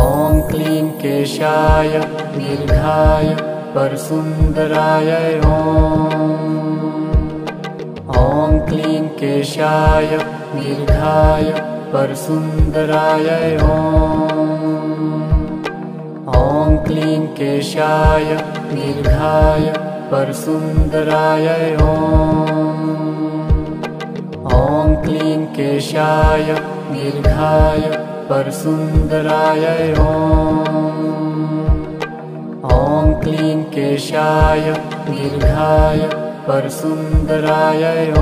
ॐ क्लीं केशाय दीर्घाय परसुन्दराय ॐ क्लीं केशाय दीर्घाय परसुन्दराय ॐ क्लीं केशाय दीर्घाय परसुन्दराय ॐ क्लीं केशाय दीर्घाय परसुन्दराय ॐ। क्लीं केशाय दीर्घाय परसुन्दराय ॐ।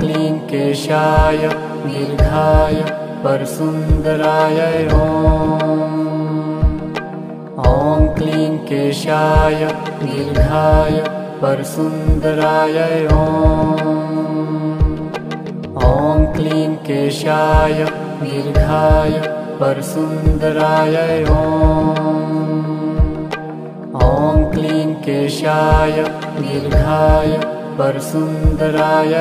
क्लीं केशाय दीर्घाय परसुन्दराय ॐ। क्लीं केशाय दीर्घाय परसुन्दराय ॐ क्लीं केशाय दीर्घाय परसुन्दराय ॐ क्लीं केशाय दीर्घाय परसुन्दराय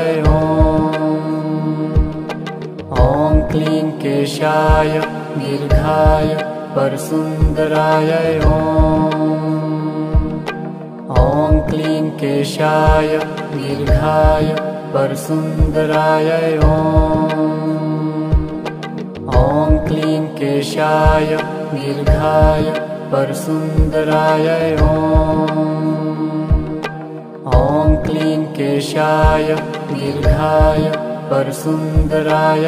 ॐ क्लीं केशाय दीर्घाय परसुन्दराय ॐ क्लीं केशाय दीर्घाय परसुन्दराय ॐ क्लीं केशाय दीर्घाय परसुन्दराय ॐ क्लीं केशाय दीर्घाय परसुन्दराय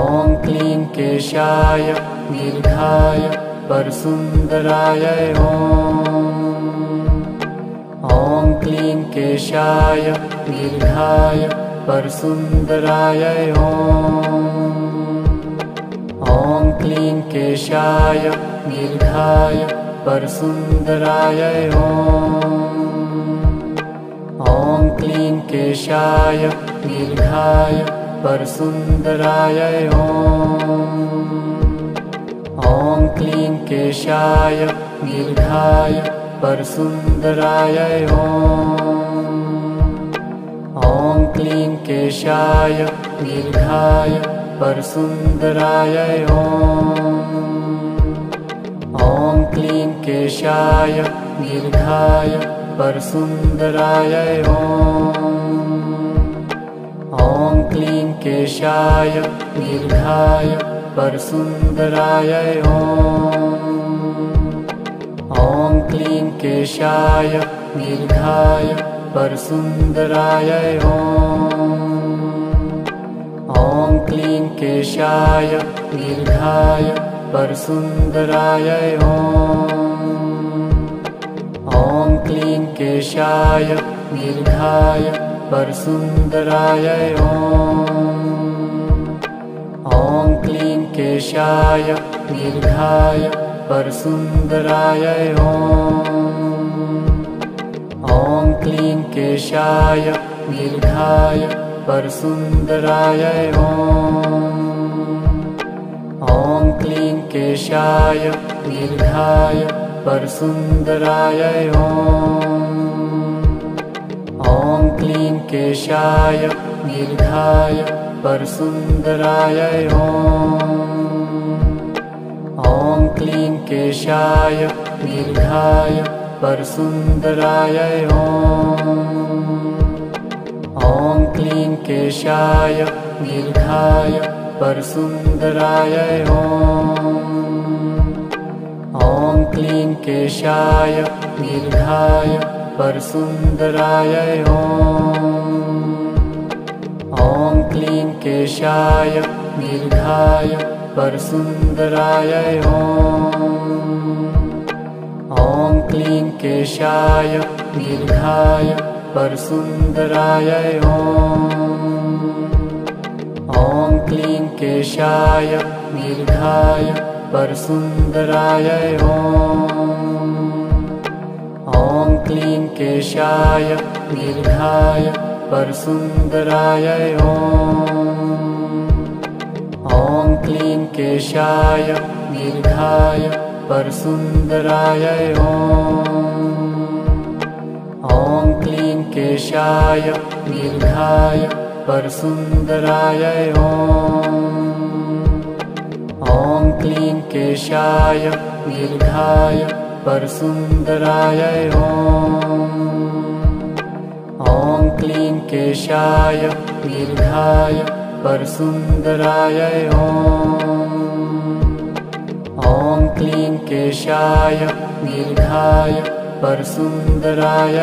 ॐ क्लीं केशाय दीर्घाय परसुन्दराय ॐ क्लीं केशाय दीर्घाय परसुन्दराय ॐ क्लीं केशाय दीर्घाय परसुन्दराय ॐ क्लीं केशाय दीर्घाय परसुन्दराय ॐ क्लीं केशाय दीर्घाय परसुन्दराय ॐ क्लीं केशाय दीर्घाय परसुन्दराय ॐ क्लीं केशाय दीर्घाय परसुन्दराय ॐ क्लीं केशाय दीर्घाय परसुन्दराय ॐ क्लीं केशाय दीर्घाय परसुन्दराय ॐ। क्लीं केशाय दीर्घाय परसुन्दराय ॐ। क्लीं केशाय दीर्घाय परसुन्दराय ॐ। क्लीं केशाय दीर्घाय परसुन्दराय ॐ क्लीं केशाय दीर्घाय परसुन्दराय ॐ क्लीं केशाय दीर्घाय परसुन्दराय केशाय दीर्घाय परसुन्दराय ॐ क्लीं केशाय दीर्घाय परसुन्दराय ॐ क्लीं केशाय दीर्घाय परसुन्दराय ॐ क्लीं केशाय दीर्घाय परसुन्दराय ॐ क्लीं केशाय दीर्घाय परसुन्दराय ॐ क्लीं केशाय दीर्घाय परसुन्दराय ॐ क्लीं केशाय दीर्घाय परसुन्दराय ॐ क्लीं केशाय दीर्घाय परसुन्दराय ॐ क्लीं केशाय दीर्घाय परसुन्दराय ॐ क्लीं केशाय दीर्घाय परसुन्दराय ॐ क्लीं केशाय दीर्घाय परसुन्दराय ॐ क्लीं केशाय दीर्घाय परसुन्दराय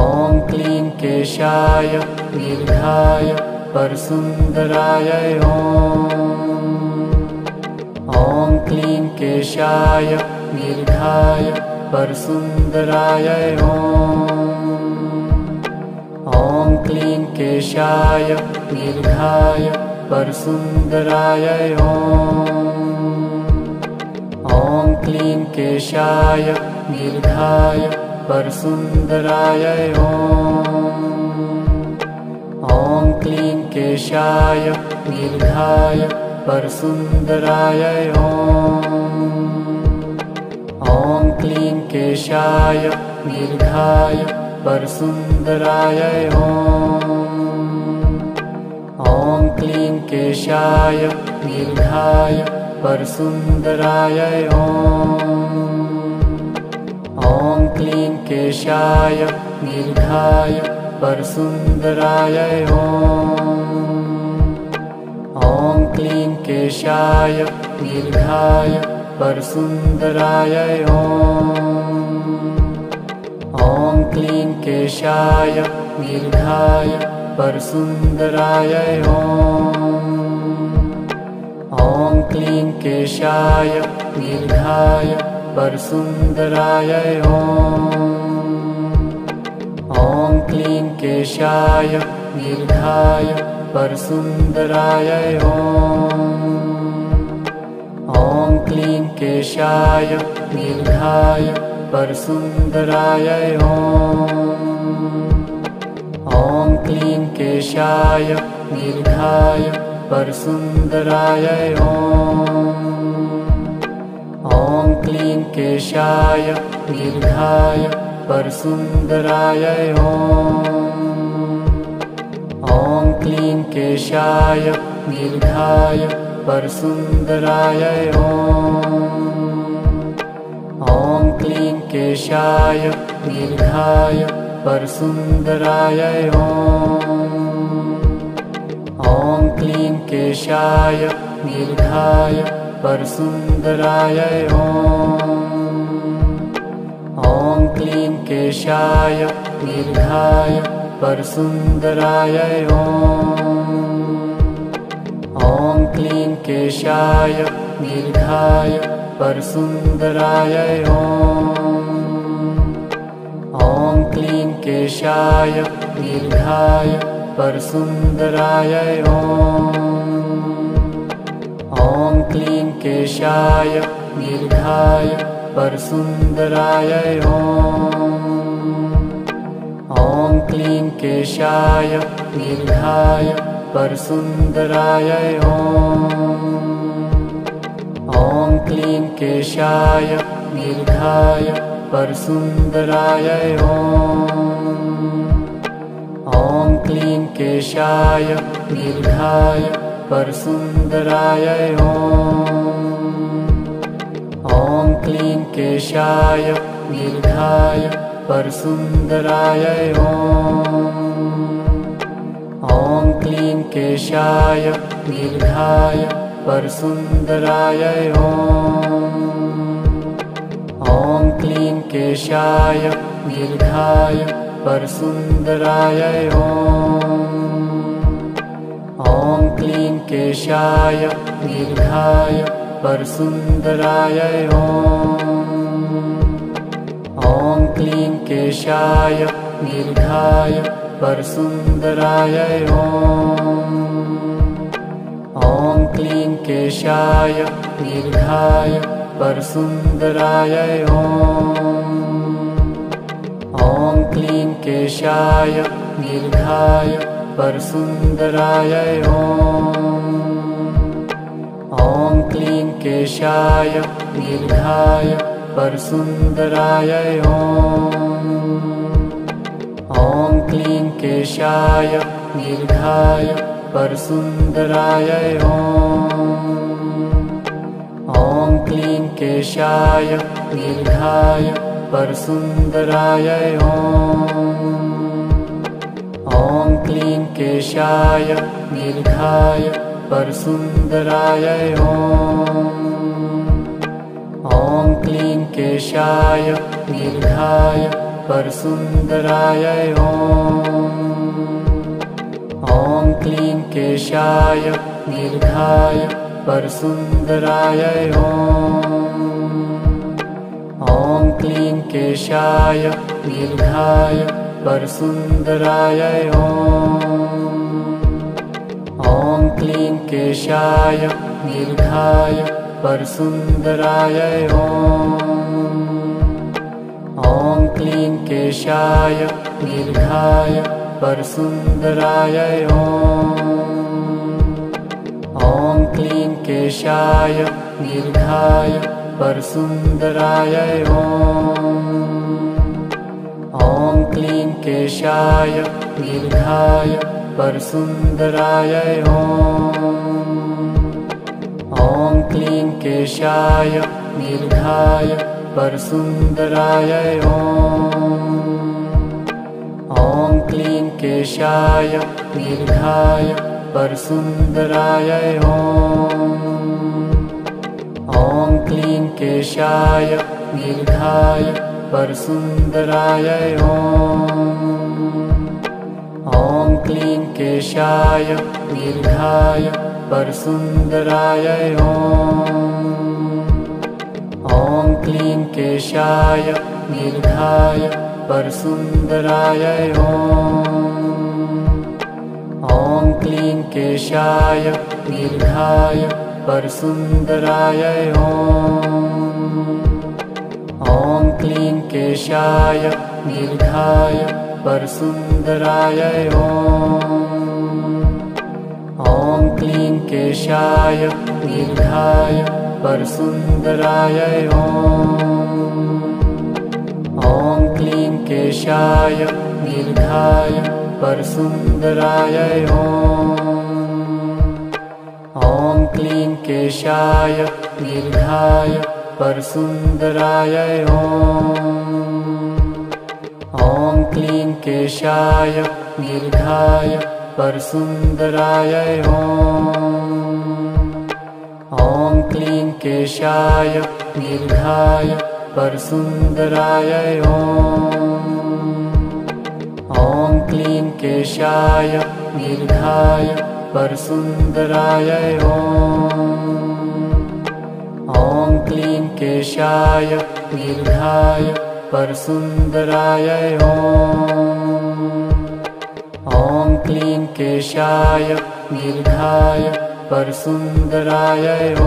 ॐ क्लीं केशाय दीर्घाय परसुन्दराय ॐ क्लीं केशाय दीर्घाय परसुन्दराय ॐ क्लीं केशाय दीर्घाय परसुन्दराय ॐ। क्लीं केशाय दीर्घाय परसुन्दराय ॐ। क्लीं केशाय दीर्घाय परसुन्दराय ॐ। क्लीं केशाय दीर्घाय परसुन्दराय ॐ केशाय दीर्घाय परसुन्दराय ॐ क्लीं केशाय दीर्घाय परसुन्दराय ॐ क्लीं केशाय दीर्घाय परसुन्दराय ॐ क्लीं केशाय दीर्घाय परसुन्दराय ॐ क्लीं केशाय दीर्घाय परसुन्दराय ॐ क्लीं केशाय दीर्घाय परसुन्दराय ॐ क्लीं केशाय दीर्घाय परसुन्दराय ॐ क्लीं केशाय दीर्घाय परसुन्दराय ॐ। क्लीं केशाय दीर्घाय परसुन्दराय ॐ। क्लीं केशाय दीर्घाय परसुन्दराय ॐ। क्लीं केशाय दीर्घाय परसुन्दराय ॐ केशाय दीर्घाय परसुन्दराय ॐ क्लीं केशाय दीर्घाय परसुन्दराय ॐ क्लीं केशाय दीर्घाय परसुन्दराय ॐ क्लीं केशाय दीर्घाय परसुन्दराय ॐ क्लीं केशाय दीर्घाय परसुन्दराय ॐ। क्लीं केशाय दीर्घाय परसुन्दराय ॐ। क्लीं केशाय दीर्घाय परसुन्दराय ॐ। क्लीं केशाय दीर्घाय परसुन्दराय ॐ। क्लीं केशाय दीर्घाय परसुन्दराय ॐ। क्लीं केशाय दीर्घाय परसुन्दराय ॐ। क्लीं केशाय दीर्घाय परसुन्दराय ॐ क्लीं केशाय दीर्घाय परसुन्दराय ॐ क्लीं केशाय दीर्घाय परसुन्दराय ॐ क्लीं केशाय दीर्घाय परसुन्दराय ॐ क्लीं केशाय दीर्घाय परसुन्दराय ॐ। क्लीं केशाय दीर्घाय परसुन्दराय ॐ। क्लीं केशाय दीर्घाय परसुन्दराय क्लीं केशाय दीर्घाय परसुन्दराय ॐ क्लीं केशाय दीर्घाय परसुन्दराय ॐ क्लीं केशाय दीर्घाय परसुन्दराय ॐ क्लीं केशाय दीर्घाय परसुन्दराय ॐ क्लीं केशाय दीर्घाय परसुन्दराय ॐ क्लीं केशाय दीर्घाय परसुन्दराय ॐ क्लीं केशाय दीर्घाय परसुन्दराय ॐ क्लीं केशाय दीर्घाय परसुन्दराय ॐ क्लीं केशाय दीर्घाय परसुन्दराय ॐ क्लीं केशाय दीर्घाय परसुन्दराय ॐ क्लीं केशाय दीर्घाय परसुन्दराय ॐ क्लीं केशाय दीर्घाय परसुन्दराय ॐ क्लीं केशाय दीर्घाय परसुन्दराय ॐ क्लीं केशाय दीर्घाय परसुन्दराय ॐ क्लीं केशाय दीर्घाय परसुन्दराय ॐ क्लीं केशाय दीर्घाय परसुन्दराय ॐ क्लीं केशाय दीर्घाय परसुन्दराय ॐ क्लीं केशाय दीर्घाय परसुन्दराय ॐ क्लीं केशाय दीर्घाय परसुन्दराय ॐ क्लीं केशाय दीर्घाय परसुन्दराय ॐ क्लीं केशाय दीर्घाय परसुन्दराय ॐ क्लीं केशाय दीर्घाय परसुन्दराय ॐ। क्लीं केशाय दीर्घाय परसुन्दराय ॐ।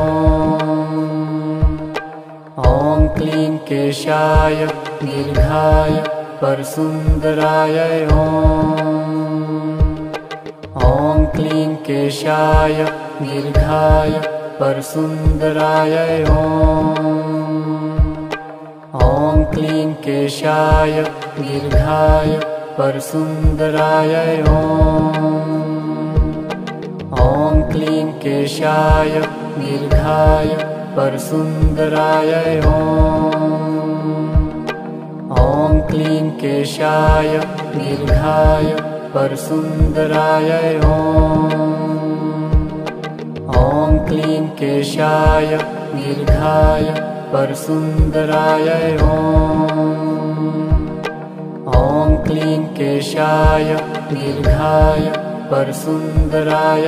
क्लीं केशाय दीर्घाय परसुन्दराय ॐ। क्लीं केशाय दीर्घाय परसुन्दराय ॐ। क्लीं केशाय दीर्घाय परसुन्दराय ॐ। क्लीं केशाय दीर्घाय परसुन्दराय ॐ। क्लीं केशाय दीर्घाय परसुन्दराय ॐ केशाय दीर्घाय परसुन्दराय ॐ क्लीं केशाय दीर्घाय परसुन्दराय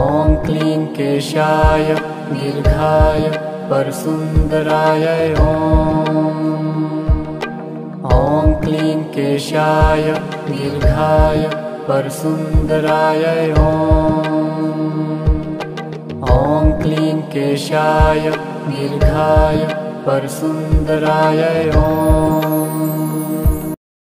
ॐ क्लीं केशाय दीर्घाय परसुन्दराय ॐ क्लीं केशाय दीर्घाय परसुन्दराय ॐ क्लीं केशाय दीर्घाय परसुन्दराय